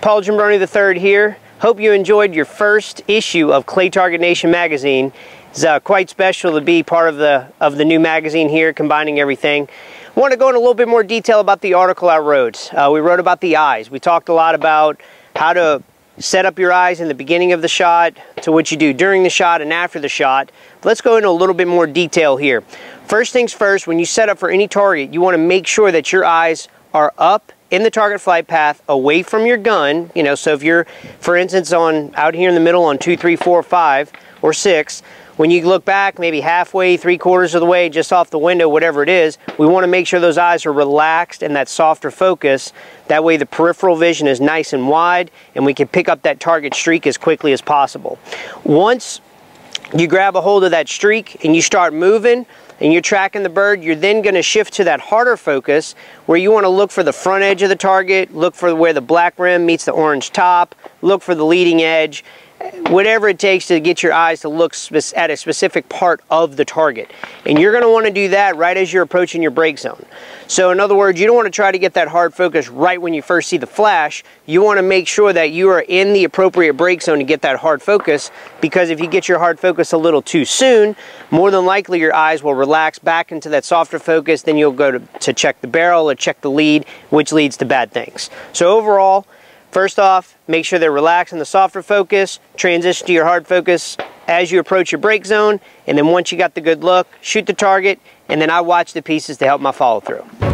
Paul Giambrone III here. Hope you enjoyed your first issue of Clay Target Nation magazine. It's uh, quite special to be part of the of the new magazine here, combining everything. I want to go in a little bit more detail about the article I wrote. Uh, we wrote about the eyes. We talked a lot about how to set up your eyes in the beginning of the shot to what you do during the shot and after the shot. Let's go into a little bit more detail here. First things first, when you set up for any target, you want to make sure that your eyes are up in the target flight path away from your gun. You know, so if you're, for instance, on out here in the middle on two, three, four, five, or six, when you look back, maybe halfway, three quarters of the way, just off the window, whatever it is, we want to make sure those eyes are relaxed and that softer focus. That way the peripheral vision is nice and wide and we can pick up that target streak as quickly as possible. Once you grab a hold of that streak and you start moving, and you're tracking the bird, you're then going to shift to that harder focus where you want to look for the front edge of the target, look for where the black rim meets the orange top, look for the leading edge, whatever it takes to get your eyes to look at a specific part of the target. And you're going to want to do that right as you're approaching your break zone. So in other words, you don't want to try to get that hard focus right when you first see the flash. You want to make sure that you are in the appropriate break zone to get that hard focus because if you get your hard focus a little too soon, more than likely your eyes will relax back into that softer focus. Then you'll go to, to check the barrel or check the lead, which leads to bad things. So overall, First off, make sure they're relaxed in the softer focus, transition to your hard focus as you approach your break zone, and then once you got the good look, shoot the target, and then I watch the pieces to help my follow through.